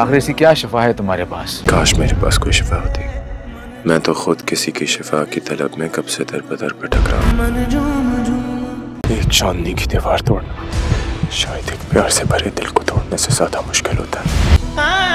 आखिर ऐसी क्या शफा है तुम्हारे पास? काश मेरे पास कोई शिफा होती। मैं तो खुद किसी की शिफा की तलब में कब से दर बदर भटक रहा हूँ। एक चांदनी की दीवार तोड़ना शायद एक प्यार से भरे दिल को तोड़ने से ज़्यादा मुश्किल होता है। हाँ।